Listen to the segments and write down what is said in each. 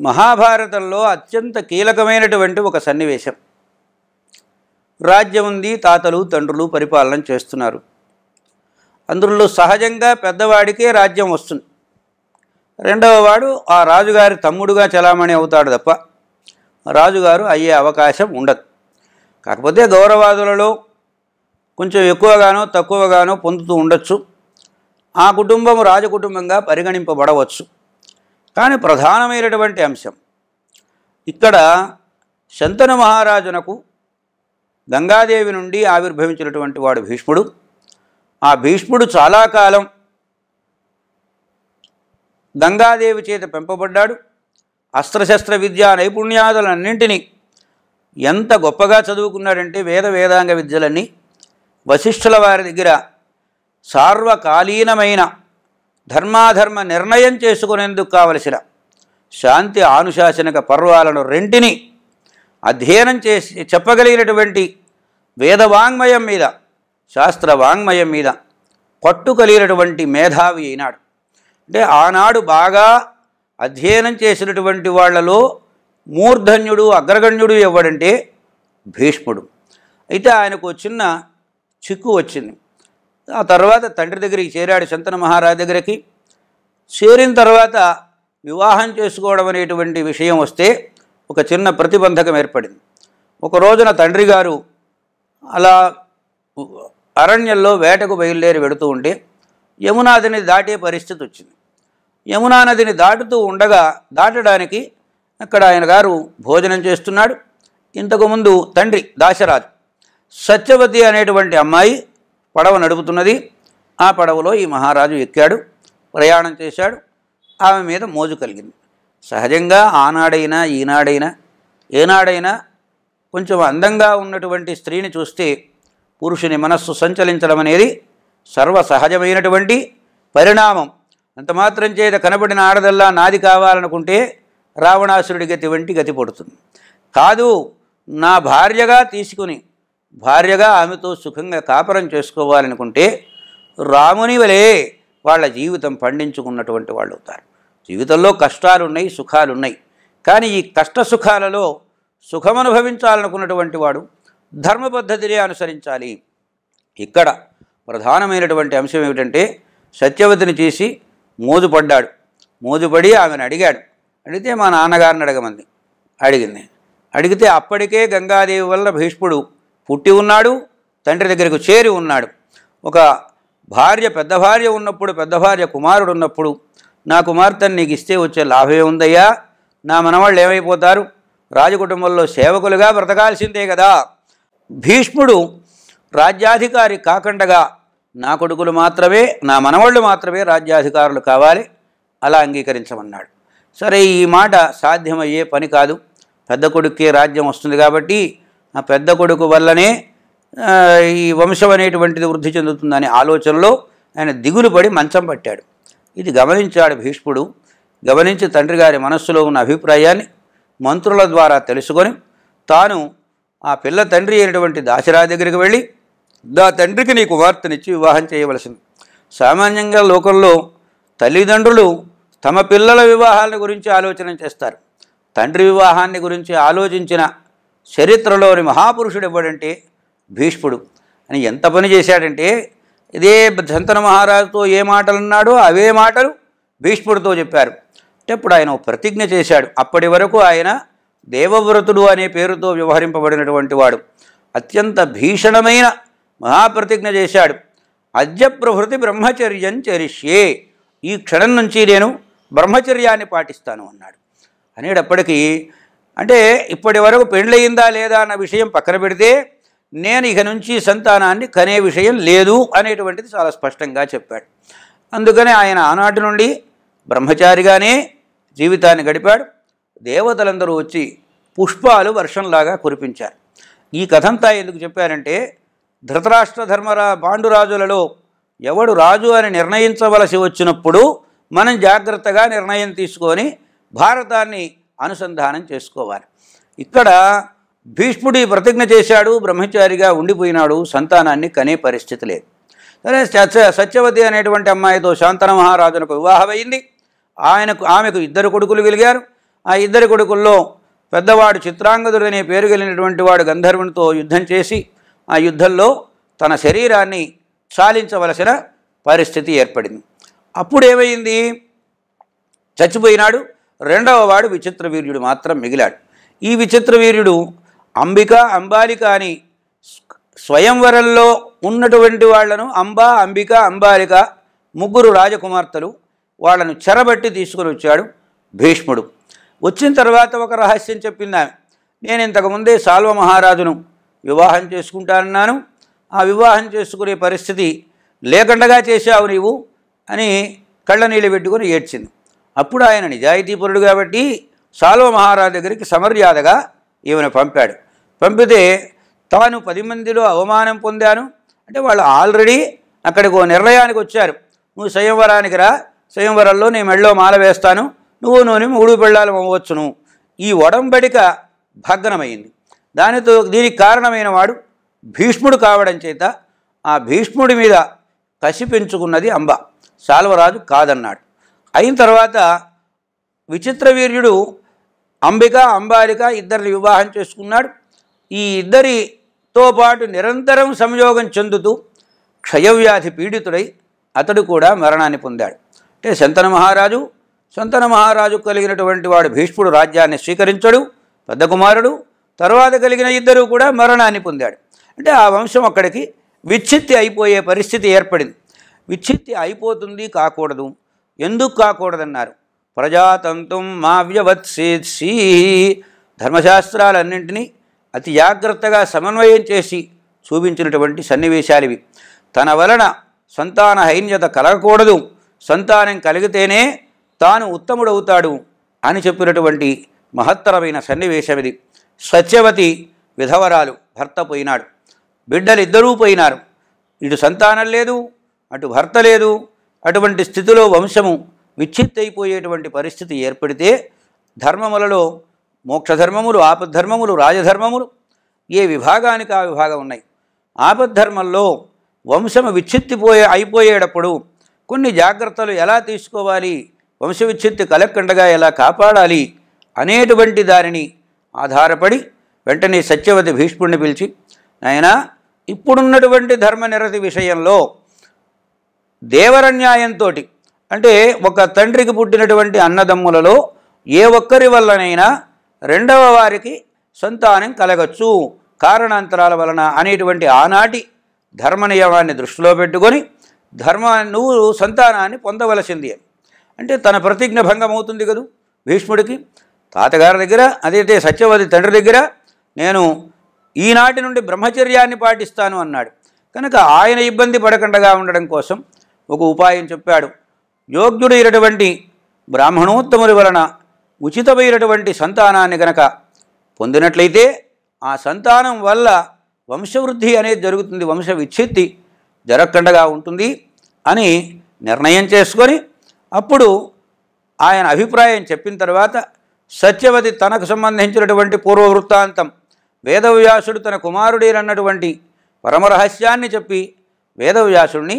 మహాభారతంలో అత్యంత కీలకమైనటువంటి ఒక సన్నివేశం. రాజ్యం ఉంది తాతలు తండ్రులు పరిపాలన చేస్తున్నారు. అందులో సహజంగా పెద్దవాడికే రాజ్యం వస్తుంది. రెండవ వాడు ఆ రాజుగారి తమ్ముడుగా చలామణి అవుతాడు తప్ప రాజుగారు అయ్యే అవకాశం ఉండదు. కాకపోతే గౌరవాదులలో కొంచెం ఎక్కువగానో తక్కువగానో పొందుతూ ఉండొచ్చు. ఆ కుటుంబం రాజకుటుంబంగా పరిగణింపబడవచ్చు. కానీ ప్రధానమైనటువంటి అంశం. ఇక్కడ శంతను మహారాజునకు గంగాదేవి నుండి ఆవిర్భవించినటువంటి వాడు భీష్ముడు. ఆ భీష్ముడు చాలా కాలం గంగాదేవి చేత పెంపబడ్డాడు. అస్త్రశస్త్ర విద్యా నైపుణ్యాదులన్నింటినీ ఎంత గొప్పగా చదువుకున్నాడంటే వేద వేదాంగ విద్యలన్నీ వశిష్ఠుల వారి దగ్గర సార్వకాలీనమైన ధర్మాధర్మ నిర్ణయం చేసుకునేందుకు కావలసిన శాంతి ఆనుశాసనిక పర్వాలను రెంటిని అధ్యయనం చేసి చెప్పగలిగినటువంటి వేదవాంగ్మయం మీద శాస్త్ర వాంగ్మయం మీద పట్టు కలిగినటువంటి మేధావి అయినాడు అంటే ఆనాడు బాగా అధ్యయనం చేసినటువంటి వాళ్ళలో మూర్ధన్యుడు అగ్రగణ్యుడు ఎవడంటే భీష్ముడు. అయితే ఆయనకు చిన్న చిక్కు వచ్చింది. ఆ తర్వాత తండ్రి దగ్గరికి చేరాడు శంతన మహారాజు దగ్గరికి. చేరిన తర్వాత వివాహం చేసుకోవడం అనేటువంటి విషయం వస్తే ఒక చిన్న ప్రతిబంధకం ఏర్పడింది. ఒక రోజున తండ్రి గారు అలా అరణ్యంలో వేటకు బయలుదేరి వెడుతూ ఉంటే యమునాదిని దాటే పరిస్థితి వచ్చింది. యమునా నదిని దాటుతూ ఉండగా దాటడానికి అక్కడ ఆయన గారు భోజనం చేస్తున్నాడు. ఇంతకుముందు తండ్రి దాశరాజు సత్యవతి అనేటువంటి అమ్మాయి పడవ నడుపుతున్నది. ఆ పడవలో ఈ మహారాజు ఎక్కాడు ప్రయాణం చేశాడు. ఆమె మీద మోజు కలిగింది. సహజంగా ఆనాడైనా ఈనాడైనా ఏనాడైనా కొంచెం అందంగా ఉన్నటువంటి స్త్రీని చూస్తే పురుషుని మనస్సు సంచలించడం అనేది సర్వసహజమైనటువంటి పరిణామం. అంత మాత్రం చేత కనబడిన ఆడదల్లా నాది కావాలనుకుంటే రావణాసురుడి గతి వంటి గతి పడుతుంది. కాదు నా భార్యగా తీసుకుని భార్యగా ఆమెతో సుఖంగా కాపురం చేసుకోవాలనుకుంటే రాముని వలే వాళ్ళ జీవితం పండించుకున్నటువంటి వాళ్ళు అవుతారు. జీవితంలో కష్టాలు ఉన్నాయి సుఖాలు ఉన్నాయి కానీ ఈ కష్ట సుఖాలలో సుఖమనుభవించాలనుకున్నటువంటి వాడు ధర్మ పద్ధతిని అనుసరించాలి. ఇక్కడ ప్రధానమైనటువంటి అంశం ఏమిటంటే సత్యవతిని చేసి మోజుపడ్డాడు. మోజుపడి ఆమెను అడిగాడు. అడిగితే మా నాన్నగారిని అడగమంది. అడిగింది. అడిగితే అప్పటికే గంగాదేవి వల్ల భీష్ముడు పుట్టి ఉన్నాడు తండ్రి దగ్గరకు చేరి ఉన్నాడు. ఒక భార్య పెద్ద భార్య ఉన్నప్పుడు పెద్ద భార్య కుమారుడు ఉన్నప్పుడు నా కుమార్తెను నీకు ఇస్తే వచ్చే లాభమే ఉందయ్యా. నా మనవాళ్ళు ఏమైపోతారు? రాజకుటుంబంలో సేవకులుగా బ్రతకాల్సిందే కదా. భీష్ముడు రాజ్యాధికారి కాకుండగా నా కొడుకులు మాత్రమే నా మనవాళ్ళు మాత్రమే రాజ్యాధికారులు కావాలి. అలా అంగీకరించమన్నాడు. సరే ఈ మాట సాధ్యమయ్యే పని కాదు. పెద్ద కొడుక్కే రాజ్యం వస్తుంది కాబట్టి ఆ పెద్ద కొడుకు వల్లనే ఈ వంశం అనేటువంటిది వృద్ధి చెందుతుందనే ఆలోచనలో ఆయన దిగులు పడి మంచం పట్టాడు. ఇది గమనించాడు భీష్ముడు. గమనించి తండ్రి గారి మనస్సులో ఉన్న అభిప్రాయాన్ని మంత్రుల ద్వారా తెలుసుకొని తాను ఆ పిల్ల తండ్రి అయినటువంటి దాశరాజు దగ్గరికి వెళ్ళి దా తండ్రికి నీ కుమార్తెనిచ్చి వివాహం చేయవలసింది. సామాన్యంగా లోకంలో తల్లిదండ్రులు తమ పిల్లల వివాహాల గురించి ఆలోచన చేస్తారు. తండ్రి వివాహాన్ని గురించి ఆలోచించిన చరిత్రలోని మహాపురుషుడు ఎవడంటే భీష్ముడు. అని ఎంత పని చేశాడంటే ఇదే జంతన మహారాజుతో ఏ మాటలు అన్నాడో అవే మాటలు భీష్ముడితో చెప్పారు. అంటే ఇప్పుడు ఆయన ఓ ప్రతిజ్ఞ చేశాడు. అప్పటి వరకు ఆయన దేవవ్రతుడు అనే పేరుతో వ్యవహరింపబడినటువంటి వాడు. అత్యంత భీషణమైన మహాప్రతిజ్ఞ చేశాడు. అద్య ప్రభృతి బ్రహ్మచర్యం చరిష్యే. ఈ క్షణం నుంచి నేను బ్రహ్మచర్యాన్ని పాటిస్తాను అన్నాడు. అనేటప్పటికీ అంటే ఇప్పటి వరకు పెళ్ళయిందా లేదా అన్న విషయం పక్కన పెడితే నేను ఇక నుంచి సంతానాన్ని కనే విషయం లేదు అనేటువంటిది చాలా స్పష్టంగా చెప్పాడు. అందుకనే ఆయన ఆనాటి నుండి బ్రహ్మచారిగానే జీవితాన్ని గడిపాడు. దేవతలందరూ వచ్చి పుష్పాలు వర్షంలాగా కురిపించారు. ఈ కథంతా ఎందుకు చెప్పారంటే ధృతరాష్ట్ర ధర్మరా పాండురాజులలో ఎవడు రాజు అని నిర్ణయించవలసి వచ్చినప్పుడు మనం జాగ్రత్తగా నిర్ణయం తీసుకొని భారతాన్ని అనుసంధానం చేసుకోవాలి. ఇక్కడ భీష్ముడి ప్రతిజ్ఞ చేశాడు బ్రహ్మచారిగా ఉండిపోయినాడు సంతానాన్ని కనే పరిస్థితి లేదు. సరే సత్య సత్యవతి అనేటువంటి అమ్మాయితో శాంతన మహారాజునకు వివాహమైంది ఆయనకు ఆమెకు ఇద్దరు కొడుకులు కలిగారు ఆ ఇద్దరి కొడుకుల్లో పెద్దవాడు చిత్రాంగదుడనే పేరు కలిగినటువంటి వాడు గంధర్వునితో యుద్ధం చేసి ఆ యుద్ధంలో తన శరీరాన్ని చాలించవలసిన పరిస్థితి ఏర్పడింది. అప్పుడు ఏమైంది చచ్చిపోయినాడు. రెండవ వాడు విచిత్ర వీర్యుడు మాత్రం మిగిలాడు. ఈ విచిత్ర వీర్యుడు అంబిక అంబాలిక అని స్వయంవరంలో ఉన్నటువంటి వాళ్ళను అంబా అంబిక అంబాలిక ముగ్గురు రాజకుమార్తెలు వాళ్ళను చెరబట్టి తీసుకుని వచ్చాడు భీష్ముడు. వచ్చిన తర్వాత ఒక రహస్యం చెప్పింది ఆమె. నేను ఇంతకుముందే సాల్వ మహారాజును వివాహం చేసుకుంటానన్నాను. ఆ వివాహం చేసుకునే పరిస్థితి లేకుండగా చేశావు నీవు అని కళ్ళ పెట్టుకుని ఏడ్చింది. అప్పుడు ఆయన నిజాయితీపరుడు కాబట్టి సాల్వ మహారాజు దగ్గరికి సమర్యాదగా ఈమెను పంపాడు. పంపితే తాను పది మందిలో అవమానం పొందాను. అంటే వాళ్ళు ఆల్రెడీ అక్కడికి ఓ నిర్ణయానికి వచ్చారు. నువ్వు స్వయంవరానికి రా స్వయంవరంలో నేను మెళ్ళో మాల వేస్తాను. నువ్వు నూనె మూడు పెళ్ళాలు అవ్వచ్చును ఈ ఒడంబడిక భగ్నమైంది. దానితో దీనికి కారణమైన వాడు భీష్ముడు కావడం చేత ఆ భీష్ముడి మీద కసి పెంచుకున్నది అంబ. శాల్వరాజు కాదన్నాడు. అయిన తర్వాత విచిత్ర వీర్యుడు అంబిక అంబాలిక ఇద్దరిని వివాహం చేసుకున్నాడు. ఈ ఇద్దరితో పాటు నిరంతరం సంయోగం చెందుతూ క్షయవ్యాధి పీడితుడై అతడు కూడా మరణాన్ని పొందాడు. అంటే శంతన మహారాజు శంతన మహారాజు కలిగినటువంటి వాడు భీష్ముడు రాజ్యాన్ని స్వీకరించడు పెద్ద కుమారుడు తర్వాత కలిగిన ఇద్దరు కూడా మరణాన్ని పొందాడు. అంటే ఆ వంశం అక్కడికి విచ్ఛిత్తి అయిపోయే పరిస్థితి ఏర్పడింది. విచ్ఛిత్తి అయిపోతుంది కాకూడదు. ఎందుకు కాకూడదన్నారు? ప్రజాతంతుం మా వ్యవత్సేత్సి ధర్మశాస్త్రాలన్నింటినీ అతి జాగ్రత్తగా సమన్వయం చేసి చూపించినటువంటి సన్నివేశాలివి. తన వలన సంతాన హైన్యత కలగకూడదు. సంతానం కలిగితేనే తాను ఉత్తముడవుతాడు అని చెప్పినటువంటి మహత్తరమైన సన్నివేశం ఇది సత్యవతి విధవరాలు భర్త పోయినాడు. బిడ్డలిద్దరూ పోయినారు. ఇటు సంతానం లేదు అటు భర్త లేదు అటువంటి స్థితిలో వంశము విచ్ఛిత్తైపోయేటువంటి పరిస్థితి ఏర్పడితే ధర్మములలో మోక్షధర్మములు ఆపద్ధర్మములు రాజధర్మములు ఏ విభాగానికి ఆ విభాగం ఉన్నాయి? ఆపద్ధర్మంలో వంశము విచ్ఛిత్తిపోయే అయిపోయేటప్పుడు కొన్ని జాగ్రత్తలు ఎలా తీసుకోవాలి? వంశ విచ్ఛిత్తి కలక్కండగా ఎలా కాపాడాలి? అనేటువంటి దానిని ఆధారపడి వెంటనే సత్యవతి భీష్ముడిని పిలిచి నాయనా ఇప్పుడున్నటువంటి ధర్మనిరతి విషయంలో దేవరన్యాయంతో అంటే ఒక తండ్రికి పుట్టినటువంటి అన్నదమ్ములలో ఏ ఒక్కరి వల్లనైనా రెండవ వారికి సంతానం కలగచ్చు. కారణాంతరాల వలన అనేటువంటి ఆనాటి ధర్మ నియమాన్ని దృష్టిలో పెట్టుకొని ధర్మ నువ్వు సంతానాన్ని పొందవలసింది. అంటే తన ప్రతిజ్ఞ భంగం అవుతుంది కదూ భీష్ముడికి. తాతగారి దగ్గర అదైతే సత్యవతి తండ్రి దగ్గర నేను ఈనాటి నుండి బ్రహ్మచర్యాన్ని పాటిస్తాను అన్నాడు. కనుక ఆయన ఇబ్బంది పడకుండా ఉండడం కోసం ఒక ఉపాయం చెప్పాడు. యోగ్యుడైనటువంటి బ్రాహ్మణోత్తముల వలన ఉచితమైనటువంటి సంతానాన్ని గనక పొందినట్లయితే ఆ సంతానం వల్ల వంశవృద్ధి అనేది జరుగుతుంది వంశ విచ్ఛిత్తి జరగకుండా ఉంటుంది అని నిర్ణయం చేసుకొని అప్పుడు ఆయన అభిప్రాయం చెప్పిన తర్వాత సత్యవతి తనకు సంబంధించినటువంటి పూర్వ వృత్తాంతం వేదవ్యాసుడు తన కుమారుడేనన్నటువంటి పరమరహస్యాన్ని చెప్పి వేదవ్యాసుడిని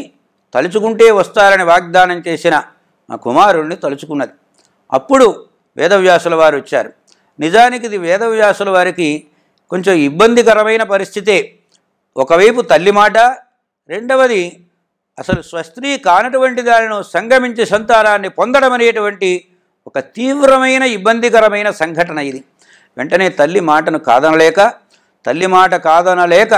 తలుచుకుంటే వస్తారని వాగ్దానం చేసిన ఆ కుమారుణ్ణి తలుచుకున్నది. అప్పుడు వేదవ్యాసుల వారు వచ్చారు. నిజానికి ఇది వేదవ్యాసుల వారికి కొంచెం ఇబ్బందికరమైన పరిస్థితే ఒకవైపు తల్లి మాట రెండవది అసలు స్వస్త్రీ కానటువంటి దానిను సంగమించి సంతానాన్ని పొందడం అనేటువంటి ఒక తీవ్రమైన ఇబ్బందికరమైన సంఘటన ఇది. వెంటనే తల్లి మాటను కాదనలేక తల్లి మాట కాదనలేక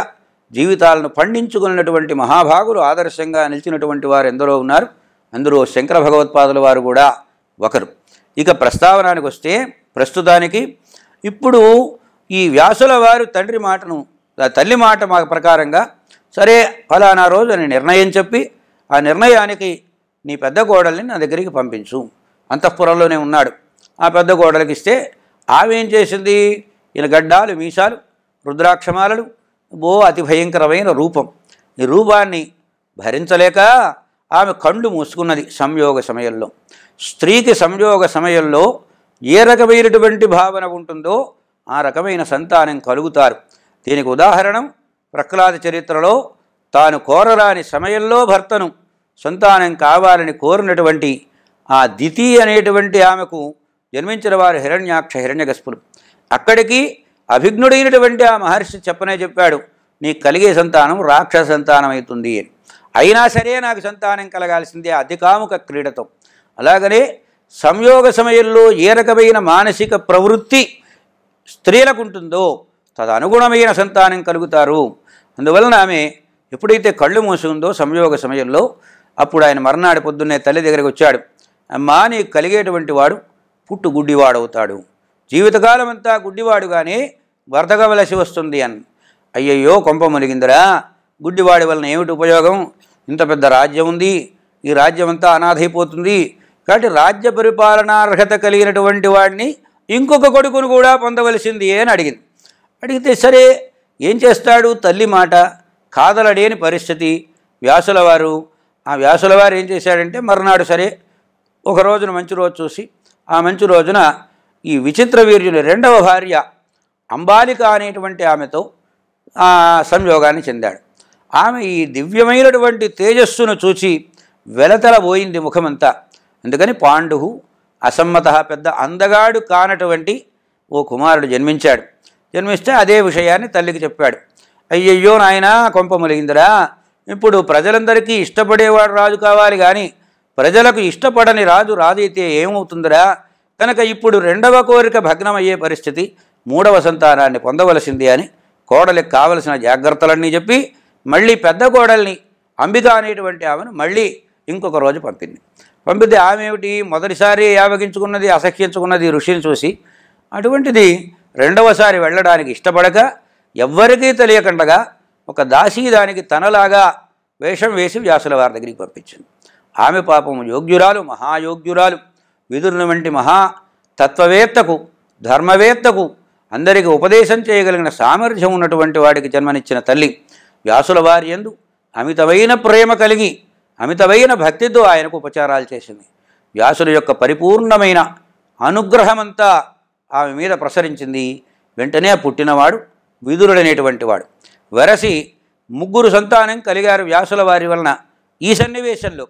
జీవితాలను పండించుకున్నటువంటి మహాభాగులు ఆదర్శంగా నిలిచినటువంటి వారు ఎందరో ఉన్నారు. అందులో శంకర భగవత్పాదుల వారు కూడా ఒకరు. ఇక ప్రస్తావనానికి వస్తే ప్రస్తుతానికి ఇప్పుడు ఈ వ్యాసుల వారు తండ్రి మాటను తల్లి మాట మా ప్రకారంగా సరే ఫలానా రోజు అని నిర్ణయం చెప్పి ఆ నిర్ణయానికి నీ పెద్ద కోడల్ని నా దగ్గరికి పంపించు. అంతఃపురంలోనే ఉన్నాడు. ఆ పెద్ద కోడలికి ఇస్తే ఆమె ఏం చేసింది? ఈయన గడ్డాలు మీసాలు రుద్రాక్షమాలలు ఓ అతి భయంకరమైన రూపం. ఈ రూపాన్ని భరించలేక ఆమె కళ్ళు మూసుకున్నది సంయోగ సమయంలో. స్త్రీకి సంయోగ సమయంలో ఏ రకమైనటువంటి భావన ఉంటుందో ఆ రకమైన సంతానం కలుగుతారు. దీనికి ఉదాహరణం ప్రహ్లాద చరిత్రలో తాను కోరరాని సమయంలో భర్తను సంతానం కావాలని కోరినటువంటి ఆ దితి అనేటువంటి ఆమెకు జన్మించిన వారు హిరణ్యాక్ష హిరణ్యగస్పులు. అక్కడికి అభిజ్ఞుడైనటువంటి ఆ మహర్షి చెప్పనే చెప్పాడు నీకు కలిగే సంతానం రాక్షస సంతానం అవుతుంది అని. అయినా సరే నాకు సంతానం కలగాల్సిందే అధికాముక క్రీడతో. అలాగనే సంయోగ సమయంలో ఏ రకమైన మానసిక ప్రవృత్తి స్త్రీలకు ఉంటుందో తదనుగుణమైన సంతానం కలుగుతారు. అందువలన ఆమె ఎప్పుడైతే కళ్ళు మూసుకుందో ఉందో సంయోగ సమయంలో అప్పుడు ఆయన మర్నాడు పొద్దున్నే తల్లి దగ్గరికి వచ్చాడు. అమ్మా నీకు కలిగేటువంటి వాడు పుట్టు గుడ్డివాడవుతాడు జీవితకాలం అంతా గుడ్డివాడుగానే వరదగవలసి వస్తుంది అని. అయ్యయ్యో కొంప మునిగిందిరా. గుడ్డివాడి వలన ఏమిటి ఉపయోగం? ఇంత పెద్ద రాజ్యం ఉంది. ఈ రాజ్యం అంతా అనాథైపోతుంది. కాబట్టి రాజ్య పరిపాలనార్హత కలిగినటువంటి వాడిని ఇంకొక కొడుకును కూడా పొందవలసింది అని అడిగింది. అడిగితే సరే ఏం చేస్తాడు? తల్లి మాట. కాదలడేని పరిస్థితి. వ్యాసుల వారు ఆ వ్యాసుల వారు ఏం చేశాడంటే మరునాడు సరే ఒక రోజున మంచి రోజు చూసి ఆ మంచి రోజున ఈ విచిత్ర వీర్యుని రెండవ భార్య అంబాలిక అనేటువంటి ఆమెతో సంయోగాన్ని చెందాడు. ఆమె ఈ దివ్యమైనటువంటి తేజస్సును చూచి వెలతలబోయింది ముఖమంతా. అందుకని పాండు అసమ్మత పెద్ద అందగాడు కానటువంటి ఓ కుమారుడు జన్మించాడు. జన్మిస్తే అదే విషయాన్ని తల్లికి చెప్పాడు. అయ్యయ్యో నాయన కొంప ములిగిందిరా. ఇప్పుడు ప్రజలందరికీ ఇష్టపడేవాడు రాజు కావాలి కానీ ప్రజలకు ఇష్టపడని రాజు రాజైతే ఏమవుతుందిరా? కనుక ఇప్పుడు రెండవ కోరిక భగ్నమయ్యే పరిస్థితి మూడవ సంతానాన్ని పొందవలసింది అని కోడలికి కావలసిన జాగ్రత్తలన్నీ చెప్పి మళ్ళీ పెద్ద కోడల్ని అంబిక అనేటువంటి ఆమెను మళ్ళీ ఇంకొక రోజు పంపింది. పంపితే ఆమె ఏమిటి? మొదటిసారి యావగించుకున్నది అసహ్యించుకున్నది ఋషిని చూసి అటువంటిది రెండవసారి వెళ్ళడానికి ఇష్టపడక ఎవ్వరికీ తెలియకుండగా ఒక దాసీ దానికి తనలాగా వేషం వేసి వ్యాసుల వారి దగ్గరికి పంపించింది. ఆమె పాపం యోగ్యురాలు మహాయోగ్యురాలు విదురుని వంటి మహా తత్వవేత్తకు ధర్మవేత్తకు అందరికి ఉపదేశం చేయగలిగిన సామర్థ్యం ఉన్నటువంటి వాడికి జన్మనిచ్చిన తల్లి వ్యాసుల వారి యందు అమితమైన ప్రేమ కలిగి అమితమైన భక్తితో ఆయనకు ఉపచారాలు చేసింది. వ్యాసుల యొక్క పరిపూర్ణమైన అనుగ్రహమంతా ఆమె మీద ప్రసరించింది. వెంటనే పుట్టినవాడు విదురుడనేటువంటి వాడు. వెరసి ముగ్గురు సంతానం కలిగారు వ్యాసుల వారి వలన ఈ సన్నివేశంలో.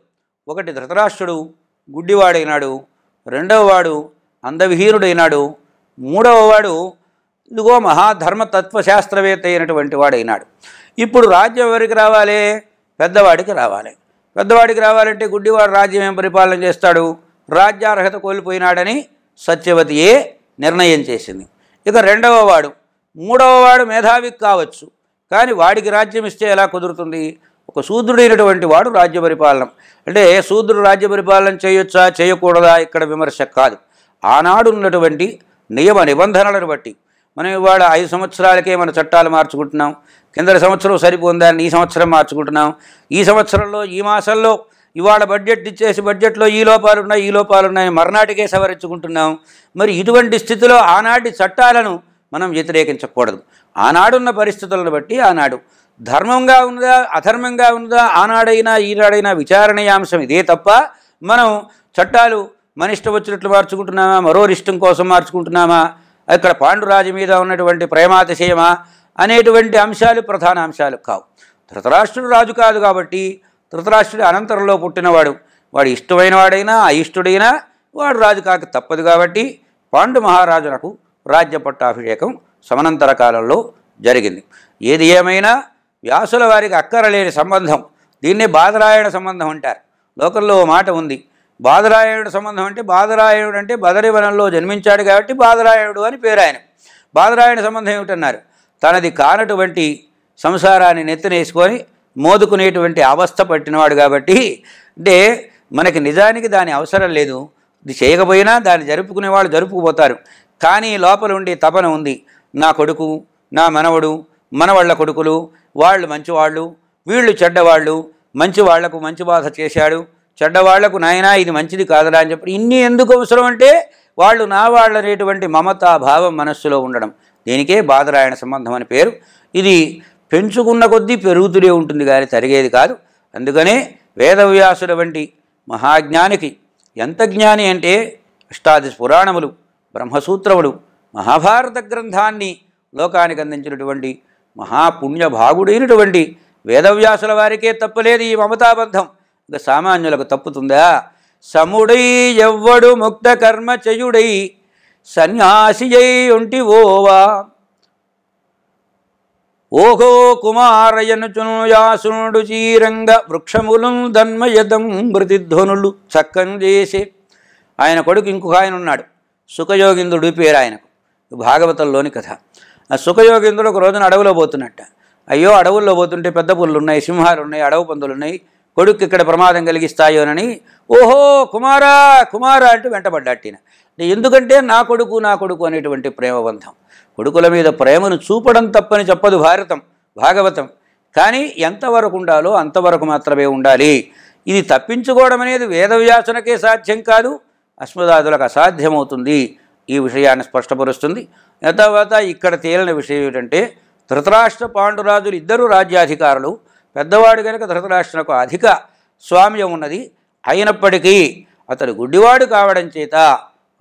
ఒకటి ధృతరాష్ట్రుడు గుడ్డివాడైనాడు. రెండవవాడు అందవిహీనుడైనాడు మూడవవాడు ఇదిగో మహాధర్మ తత్వశాస్త్రవేత్త అయినటువంటి వాడైనాడు ఇప్పుడు రాజ్యం ఎవరికి రావాలి? పెద్దవాడికి రావాలి. పెద్దవాడికి రావాలంటే గుడ్డివాడు రాజ్యం ఏం పరిపాలన చేస్తాడు? రాజ్యార్హత కోల్పోయినాడని సత్యవతియే నిర్ణయం చేసింది. ఇక రెండవ వాడు మూడవ వాడు మేధావి కావచ్చు కానీ వాడికి రాజ్యం ఇస్తే ఎలా కుదురుతుంది? ఒక శూద్రుడైనటువంటి వాడు రాజ్య పరిపాలన. అంటే శూద్రుడు రాజ్య పరిపాలన చేయొచ్చా? చేయకూడదా? ఇక్కడ విమర్శ కాదు. ఆనాడున్నటువంటి నియమ నిబంధనలను బట్టి మనం ఇవాళ ఐదు సంవత్సరాలకే మన చట్టాలు మార్చుకుంటున్నాం. కిందటి సంవత్సరం సరిపోందని ఈ సంవత్సరం మార్చుకుంటున్నాం. ఈ సంవత్సరంలో ఈ మాసంలో ఇవాళ బడ్జెట్ ఇచ్చేసి బడ్జెట్లో ఈ లోపాలు ఉన్నాయి ఈ లోపాలు ఉన్నాయి మర్నాటికే సవరించుకుంటున్నాం. మరి ఇటువంటి స్థితిలో ఆనాటి చట్టాలను మనం వ్యతిరేకించకూడదు. ఆనాడున్న పరిస్థితులను బట్టి ఆనాడు ధర్మంగా ఉన్నదా అధర్మంగా ఉన్నదా ఆనాడైనా ఈనాడైనా విచారణీయాంశం ఇదే తప్ప మనం చట్టాలు మన ఇష్టం వచ్చినట్లు మార్చుకుంటున్నామా? మరో ఇష్టం కోసం మార్చుకుంటున్నామా? అక్కడ పాండురాజు మీద ఉన్నటువంటి ప్రేమాతిశయమ? అనేటువంటి అంశాలు ప్రధాన అంశాలు కావు. ధృతరాష్ట్రుడు రాజు కాదు కాబట్టి ధృతరాష్ట్రుడు అనంతరంలో పుట్టినవాడు. వాడు ఇష్టమైన వాడైనా అయిష్టుడైనా వాడు రాజు కాక తప్పదు కాబట్టి పాండు మహారాజునకు రాజ్య పట్టాభిషేకం సమనంతర కాలంలో జరిగింది. ఏది ఏమైనా వ్యాసుల వారికి అక్కరలేని సంబంధం. దీన్నే బాధరాయణ సంబంధం అంటారు. లోకల్లో ఓ మాట ఉంది. బాదరాయుడు సంబంధం అంటే బాదరాయుడు అంటే బదరివనంలో జన్మించాడు కాబట్టి బాదరాయుడు అని పేరు ఆయన. బాదరాయుడు సంబంధం ఏమిటన్నారు? తనది కానటువంటి సంసారాన్ని నెత్తినేసుకొని మోదుకునేటువంటి అవస్థ పట్టినవాడు కాబట్టి అంటే మనకి నిజానికి దాని అవసరం లేదు. ఇది చేయకపోయినా దాన్ని జరుపుకునేవాళ్ళు జరుపుకుపోతారు. కానీ లోపల ఉండే తపన ఉంది. నా కొడుకు నా మనవడు మనవాళ్ళ కొడుకులు వాళ్ళు మంచివాళ్ళు వీళ్ళు చెడ్డవాళ్ళు మంచి వాళ్ళకు మంచి బాధ చేశాడు. చెడ్డవాళ్ళకు నాయనా ఇది మంచిది కాదురా అని చెప్పి ఇన్ని ఎందుకు అవసరం అంటే వాళ్ళు నా వాళ్ళు అనేటువంటి మమతా భావం మనస్సులో ఉండడం. దీనికే బాధరాయణ సంబంధం అని పేరు. ఇది పెంచుకున్న కొద్దీ పెరుగుతూనే ఉంటుంది కానీ తరిగేది కాదు. అందుకనే వేదవ్యాసుల వంటి మహాజ్ఞానికి ఎంత జ్ఞాని అంటే అష్టాదశ పురాణములు బ్రహ్మసూత్రములు మహాభారత గ్రంథాన్ని లోకానికి అందించినటువంటి మహాపుణ్యభాగుడైనటువంటి వేదవ్యాసుల వారికే తప్పలేదు ఈ మమతాబంధం ఇంకా సామాన్యులకు తప్పుతుందా? సముడై ఎవ్వడు ముక్త కర్మ చయుడై సన్యాసియై ఉంటి ఓవా ఓహో కుమారయనుచును యాసునుడు చీరంగ వృక్షములు మృతి మృతిధ్వనులు చక్కం చేసే ఆయన కొడుకు ఇంకొక ఆయన ఉన్నాడు సుఖయోగింద్రుడు పేరు ఆయనకు. భాగవతంలోని కథ. ఆ సుఖయోగింద్రుడు ఒక రోజున అడవిలో పోతున్నట్ట. అయ్యో అడవుల్లో పోతుంటే పెద్ద పుల్లు ఉన్నాయి సింహాలు ఉన్నాయి అడవి పందులు ఉన్నాయి కొడుకు ఇక్కడ ప్రమాదం కలిగిస్తాయోనని ఓహో కుమారా కుమారా అంటూ వెంటబడ్డాట్టిన. ఎందుకంటే నా కొడుకు నా కొడుకు అనేటువంటి ప్రేమబంధం. కొడుకుల మీద ప్రేమను చూపడం తప్పని చెప్పదు భారతం భాగవతం. కానీ ఎంతవరకు ఉండాలో అంతవరకు మాత్రమే ఉండాలి. ఇది తప్పించుకోవడం అనేది వేదవ్యాసనకే సాధ్యం కాదు అస్మదాదులకు అసాధ్యమవుతుంది. ఈ విషయాన్ని స్పష్టపరుస్తుంది. తర్వాత ఇక్కడ తేలిన విషయం ఏమిటంటే ధృతరాష్ట్ర పాండురాజులు ఇద్దరు రాజ్యాధికారులు పెద్దవాడు కనుక ధృతరాష్ట్రకు అధిక స్వామ్యం ఉన్నది అయినప్పటికీ అతడు గుడ్డివాడు కావడం చేత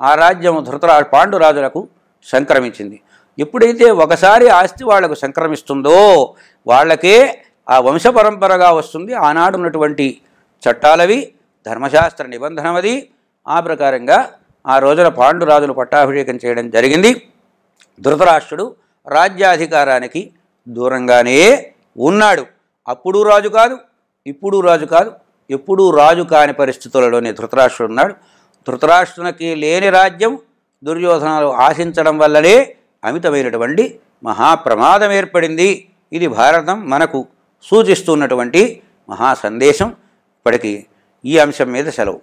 ఆ రాజ్యం ధృతరా పాండురాజులకు సంక్రమించింది. ఎప్పుడైతే ఒకసారి ఆస్తి వాళ్ళకు సంక్రమిస్తుందో వాళ్ళకే ఆ వంశపరంపరగా వస్తుంది. ఆనాడు ఉన్నటువంటి చట్టాలవి ధర్మశాస్త్ర నిబంధనమది ఆ ప్రకారంగా ఆ రోజున పాండురాజులు పట్టాభిషేకం చేయడం జరిగింది. ధృతరాష్ట్రుడు రాజ్యాధికారానికి దూరంగానే ఉన్నాడు. అప్పుడు రాజు కాదు ఇప్పుడు రాజు కాదు ఎప్పుడూ రాజు కాని పరిస్థితులలోనే ధృతరాష్ట్రుడు ఉన్నాడు. ధృతరాష్ట్రునికి లేని రాజ్యం దుర్యోధనాలు ఆశించడం వల్లనే అమితమైనటువంటి మహాప్రమాదం ఏర్పడింది. ఇది భారతం మనకు సూచిస్తున్నటువంటి మహా సందేశం ఇప్పటికీ ఈ అంశం మీద సెలవు.